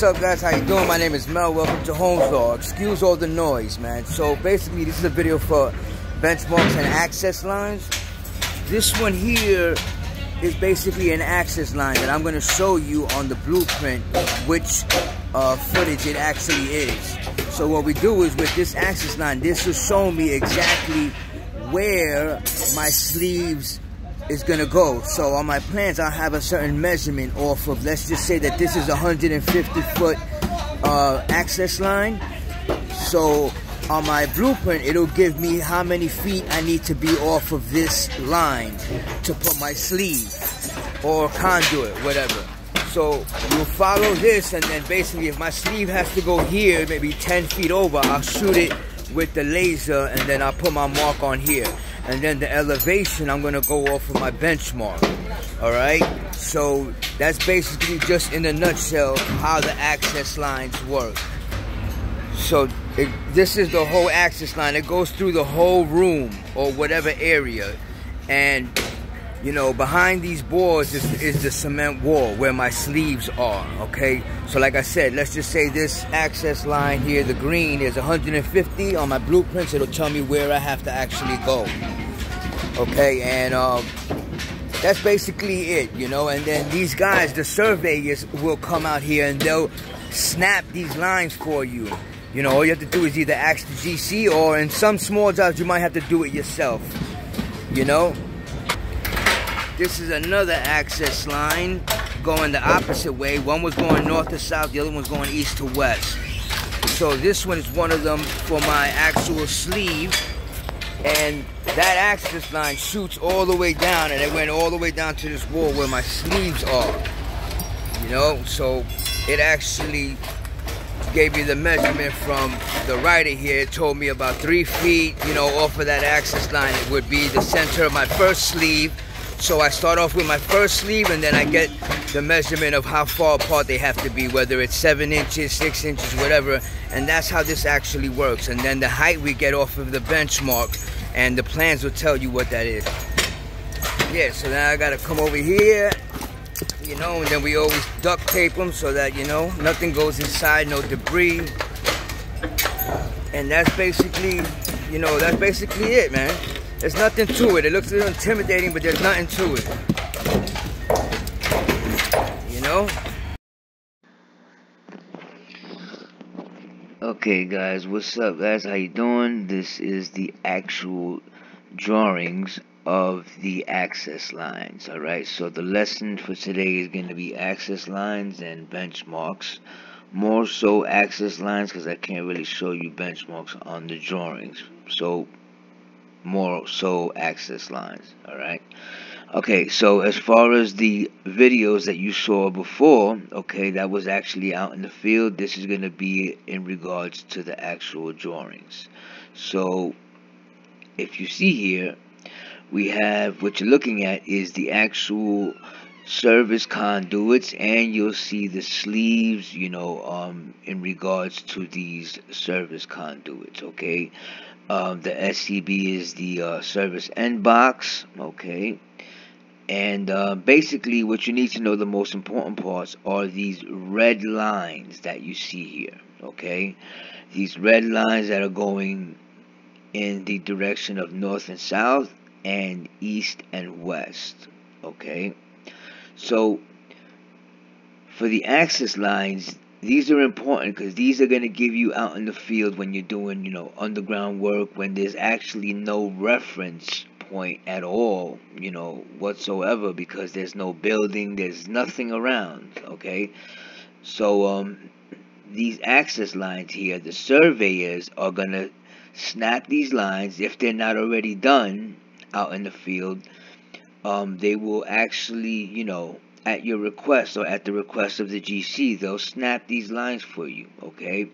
what's up guys? How you doing? My name is Mel. Welcome to Holmz Law. Excuse all the noise, man. So basically this is a video for benchmarks and axis lines. This one here is basically an axis line that I'm going to show you on the blueprint which uh, footage it actually is. So what we do is with this axis line, this will show me exactly where my sleeves is gonna go. So on my plans, I have a certain measurement off of, let's just say that this is a 150 foot uh, axis line. So on my blueprint, it'll give me how many feet I need to be off of this line to put my sleeve or conduit, whatever. So you follow this and then basically if my sleeve has to go here, maybe 10 feet over, I'll shoot it with the laser and then I'll put my mark on here and then the elevation I'm gonna go off of my benchmark all right? So that's basically just in a nutshell how the axis lines work. So it, this is the whole axis line. It goes through the whole room or whatever area. And you know, behind these boards is, is, the cement wall where my sleeves are, okay? So like I said, let's just say this axis line here, the green, is 150. On my blueprints, it'll tell me where I have to actually go, okay? And um, that's basically it, you know? And then these guys, the surveyors, will come out here and they'll snap these lines for you. You know, all you have to do is either ask the GC or in some small jobs, you might have to do it yourself, you know? This is another axis line going the opposite way. One was going north to south, the other one was going east to west. So this one is one of them for my actual sleeve. And that axis line shoots all the way down and it went all the way down to this wall where my sleeves are. You know, so it actually gave me the measurement from the writer here. It told me about three feet, you know, off of that axis line. It would be the center of my first sleeve so I start off with my first sleeve and then I get the measurement of how far apart they have to be, whether it's seven inches, six inches, whatever. And that's how this actually works. And then the height we get off of the benchmark and the plans will tell you what that is. Yeah, so now I gotta come over here, you know, and then we always duct tape them so that, you know, nothing goes inside, no debris. And that's basically, you know, that's basically it, man. There's nothing to it. It looks a little intimidating, but there's nothing to it. You know? Okay, guys, what's up, guys? How you doing? This is the actual drawings of the axis lines, alright? So the lesson for today is going to be axis lines and benchmarks. More so axis lines because I can't really show you benchmarks on the drawings. So more so axis lines all right? Okay so as far as the videos that you saw before okay that was actually out in the field this is going to be in regards to the actual drawings. So if you see here we have what you're looking at is the actual service conduits and you'll see the sleeves you know um in regards to these service conduits okay um, the SCB is the uh, service end box, okay. And uh, basically what you need to know the most important parts are these red lines that you see here, okay. These red lines that are going in the direction of north and south and east and west, okay. So for the axis lines, these are important because these are going to give you out in the field when you're doing, you know, underground work when there's actually no reference point at all, you know, whatsoever because there's no building, there's nothing around, okay? So, um, these axis lines here, the surveyors are going to snap these lines if they're not already done out in the field. Um, they will actually, you know, at your request or at the request of the GC, they'll snap these lines for you, okay?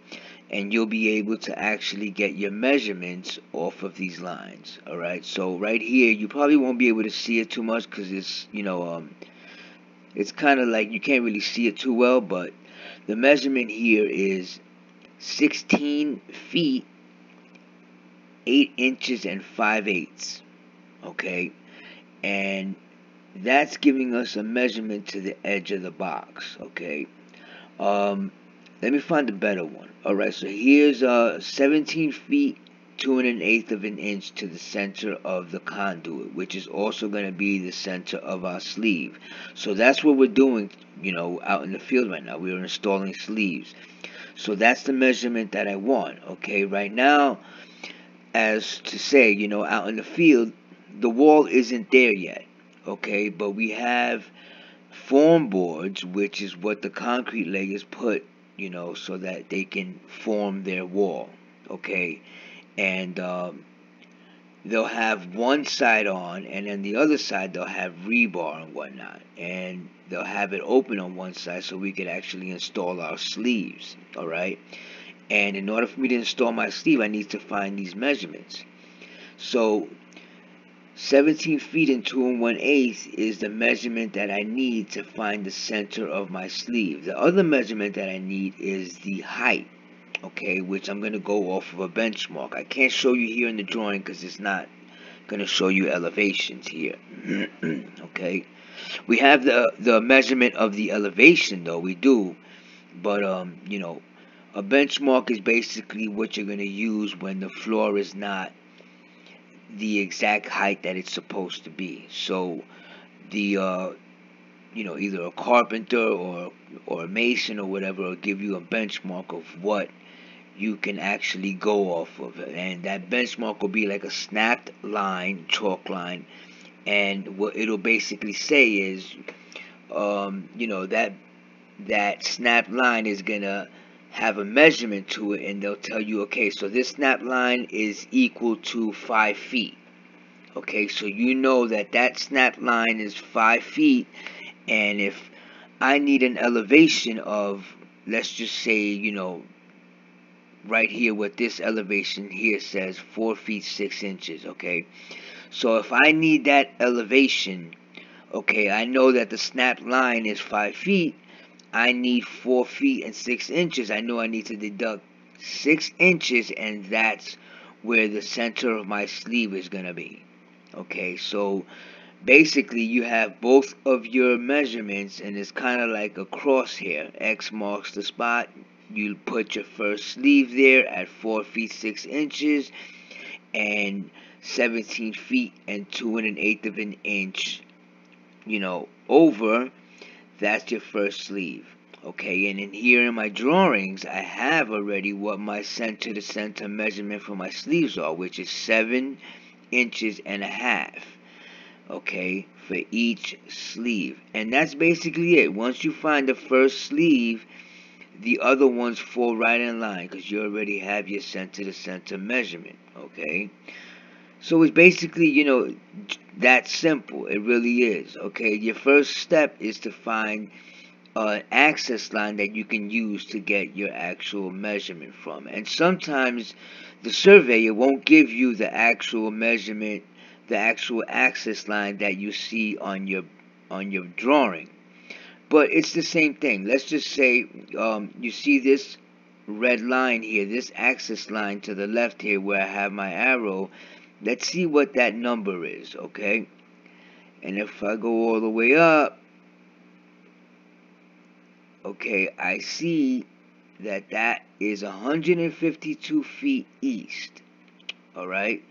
And you'll be able to actually get your measurements off of these lines, all right? So right here, you probably won't be able to see it too much because it's, you know, um, it's kind of like you can't really see it too well, but the measurement here is 16 feet, 8 inches, and 5 eighths, okay? And that's giving us a measurement to the edge of the box okay um, let me find a better one. All right, so here's uh 17 feet two and an eighth of an inch to the center of the conduit, which is also going to be the center of our sleeve. So that's what we're doing, you know, out in the field right now. We're installing sleeves. So that's the measurement that I want, okay? Right now, as to say, you know, out in the field, the wall isn't there yet, okay? But we have form boards, which is what the concrete layers put, you know, so that they can form their wall, okay? And um, they'll have one side on, and then the other side they'll have rebar and whatnot, and they'll have it open on one side so we could actually install our sleeves, all right? And in order for me to install my sleeve, I need to find these measurements. So 17 feet and 2 and 1 eighth is the measurement that I need to find the center of my sleeve. The other measurement that I need is the height, okay, which I'm going to go off of a benchmark. I can't show you here in the drawing because it's not going to show you elevations here, okay. We have the, the measurement of the elevation, though, we do, but, um, you know, a benchmark is basically what you're going to use when the floor is not the exact height that it's supposed to be. So the uh, you know either a carpenter or or a mason or whatever will give you a benchmark of what you can actually go off of and that benchmark will be like a snapped line chalk line and what it'll basically say is um, you know that that snapped line is gonna have a measurement to it and they'll tell you okay so this snap line is equal to five feet. Okay so you know that that snap line is five feet and if I need an elevation of let's just say you know right here what this elevation here says four feet six inches okay? So if I need that elevation okay I know that the snap line is five feet I need four feet and six inches, I know I need to deduct six inches, and that's where the center of my sleeve is going to be. Okay, so basically you have both of your measurements, and it's kind of like a crosshair. X marks the spot. You put your first sleeve there at four feet six inches, and 17 feet and two and an eighth of an inch, you know, over that's your first sleeve. Okay, and in here in my drawings, I have already what my center to center measurement for my sleeves are, which is 7 inches and a half. Okay, for each sleeve. And that's basically it. Once you find the first sleeve, the other ones fall right in line because you already have your center to center measurement. Okay, so it's basically, you know, that simple. It really is. Okay, your first step is to find an axis line that you can use to get your actual measurement from. And sometimes the surveyor won't give you the actual measurement, the actual axis line that you see on your on your drawing. But it's the same thing. Let's just say um, you see this red line here, this axis line to the left here where I have my arrow Let's see what that number is, okay? And if I go all the way up, okay, I see that that is 152 feet east, all right?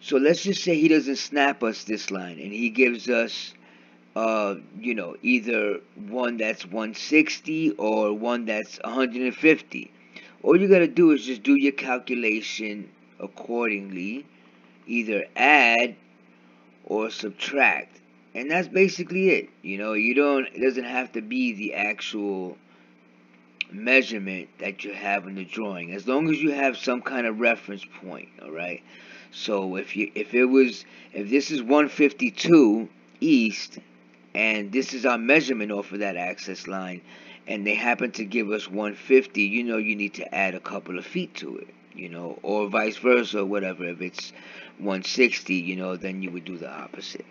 So let's just say he doesn't snap us this line and he gives us, uh, you know, either one that's 160 or one that's 150. All you got to do is just do your calculation accordingly either add or subtract. And that's basically it. You know, you don't it doesn't have to be the actual measurement that you have in the drawing as long as you have some kind of reference point, all right? So if you if it was if this is 152 east and this is our measurement off of that axis line and they happen to give us 150, you know you need to add a couple of feet to it you know, or vice versa, or whatever. If it's 160, you know, then you would do the opposite.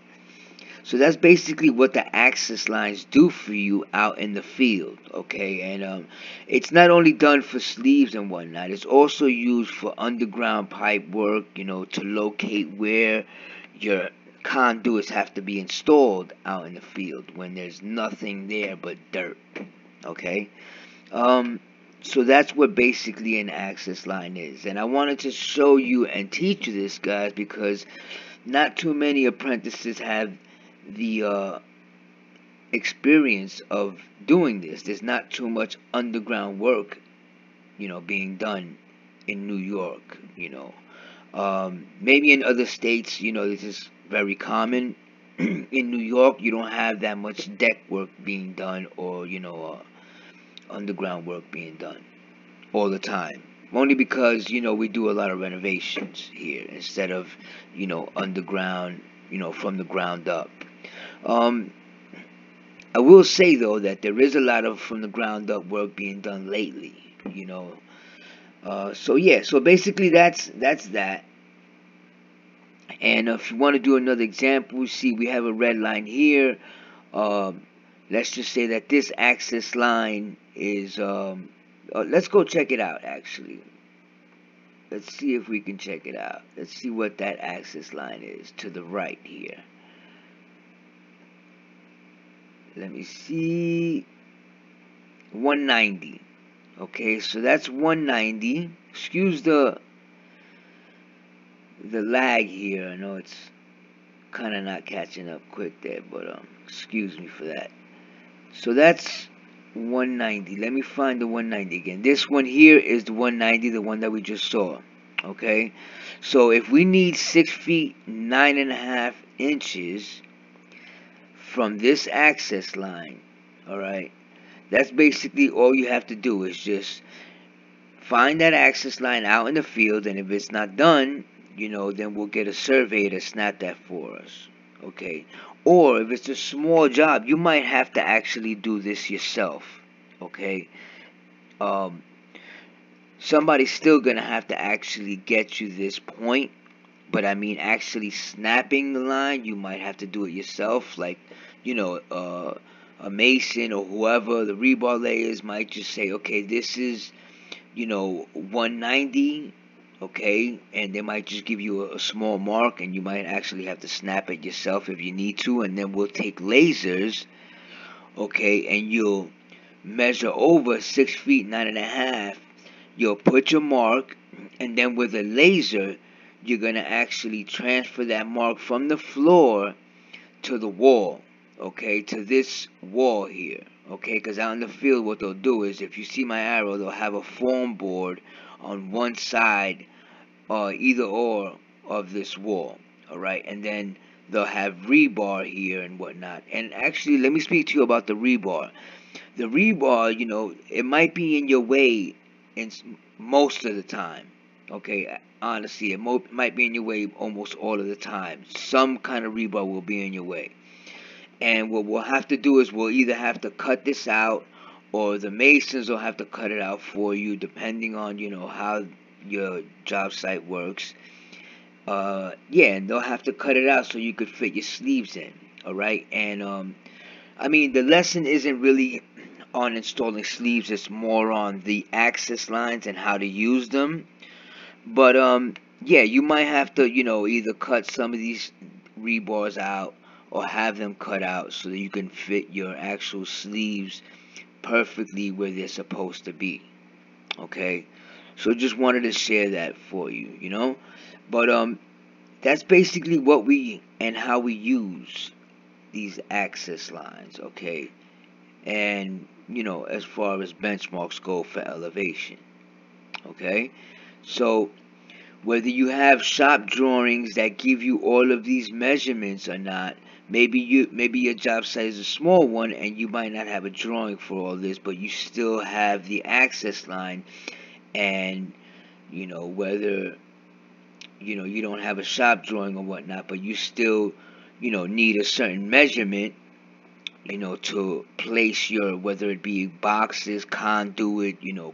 So that's basically what the axis lines do for you out in the field, okay? And um, it's not only done for sleeves and whatnot, it's also used for underground pipe work, you know, to locate where your conduits have to be installed out in the field when there's nothing there but dirt, okay? Um, so that's what basically an axis line is. And I wanted to show you and teach you this, guys, because not too many apprentices have the uh, experience of doing this. There's not too much underground work, you know, being done in New York, you know. Um, maybe in other states, you know, this is very common. in New York, you don't have that much deck work being done or, you know, uh, underground work being done all the time. Only because, you know, we do a lot of renovations here instead of, you know, underground, you know, from the ground up. Um, I will say though that there is a lot of from the ground up work being done lately, you know. Uh, so yeah, so basically that's that's that. And if you want to do another example, see we have a red line here. Um, let's just say that this axis line is. Um, uh, let's go check it out. Actually, let's see if we can check it out. Let's see what that axis line is to the right here let me see 190 okay so that's 190 excuse the the lag here I know it's kind of not catching up quick there but um excuse me for that so that's 190 let me find the 190 again. This one here is the 190 the one that we just saw okay? So if we need six feet nine and a half inches from this axis line, alright, that's basically all you have to do is just find that axis line out in the field, and if it's not done, you know, then we'll get a surveyor to snap that for us, okay? Or if it's a small job, you might have to actually do this yourself, okay? Um, somebody's still gonna have to actually get you this point but I mean, actually snapping the line, you might have to do it yourself. Like, you know, uh, a mason or whoever, the rebar layers might just say, okay, this is, you know, 190, okay, and they might just give you a, a small mark, and you might actually have to snap it yourself if you need to, and then we'll take lasers, okay, and you'll measure over six feet nine and a half. You'll put your mark, and then with a laser you're to actually transfer that mark from the floor to the wall, okay, to this wall here, okay, because out in the field what they'll do is, if you see my arrow, they'll have a foam board on one side, uh, either or of this wall, alright, and then they'll have rebar here and whatnot, and actually, let me speak to you about the rebar. The rebar, you know, it might be in your way in most of the time, okay, honestly, it might be in your way almost all of the time. Some kind of rebar will be in your way. And what we'll have to do is we'll either have to cut this out or the masons will have to cut it out for you depending on, you know, how your job site works. Uh, yeah, and they'll have to cut it out so you could fit your sleeves in. Alright? And, um, I mean, the lesson isn't really on installing sleeves. It's more on the axis lines and how to use them but um, yeah, you might have to, you know, either cut some of these rebars out or have them cut out so that you can fit your actual sleeves perfectly where they're supposed to be. Okay? So just wanted to share that for you, you know? But um that's basically what we and how we use these axis lines, okay? And you know, as far as benchmarks go for elevation. Okay? So whether you have shop drawings that give you all of these measurements or not, maybe you maybe your job site is a small one and you might not have a drawing for all this, but you still have the axis line. And you know whether you know you don't have a shop drawing or whatnot, but you still you know need a certain measurement you know to place your whether it be boxes conduit you know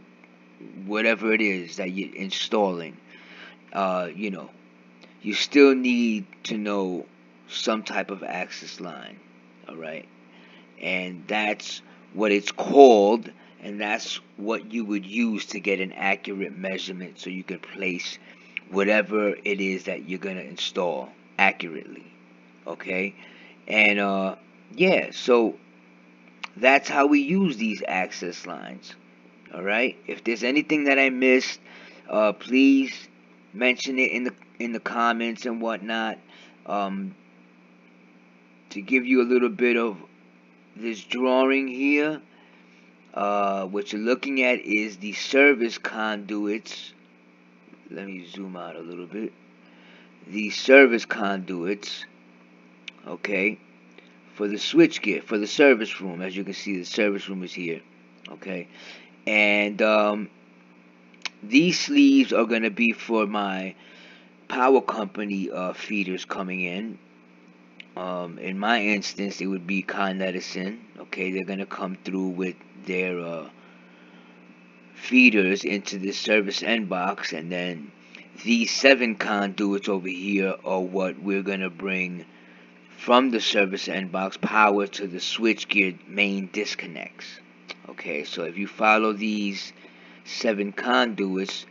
whatever it is that you're installing, uh, you know, you still need to know some type of axis line, all right? And that's what it's called, and that's what you would use to get an accurate measurement so you can place whatever it is that you're going to install accurately, okay? And, uh, yeah, so that's how we use these axis lines Alright? If there's anything that I missed, uh, please mention it in the in the comments and whatnot. Um, to give you a little bit of this drawing here, uh, what you're looking at is the service conduits. Let me zoom out a little bit. The service conduits, okay, for the switchgear, for the service room. As you can see, the service room is here, okay. And um, these sleeves are going to be for my power company uh, feeders coming in. Um, in my instance, it would be Con Edison. Okay, they're going to come through with their uh, feeders into the service end box, and then these seven conduits over here are what we're going to bring from the service end box power to the switchgear main disconnects. Okay, so if you follow these seven conduits,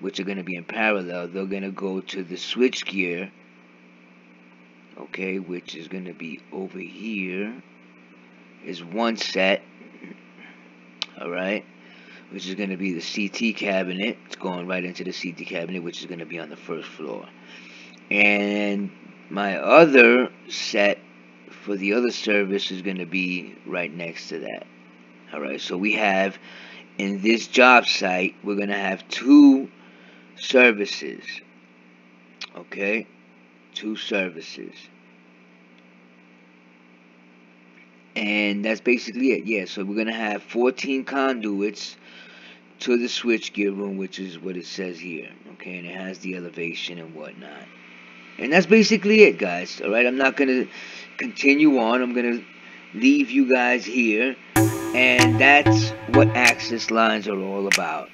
which are going to be in parallel, they're going to go to the switchgear, okay, which is going to be over here, is one set, alright, which is going to be the CT cabinet. It's going right into the CT cabinet, which is going to be on the first floor. And my other set for the other service is going to be right next to that. Alright, so we have in this job site, we're going to have two services. Okay? Two services. And that's basically it. Yeah, so we're going to have 14 conduits to the switchgear room, which is what it says here. Okay, and it has the elevation and whatnot. And that's basically it, guys. Alright, I'm not going to continue on. I'm going to leave you guys here. And that's what axis lines are all about.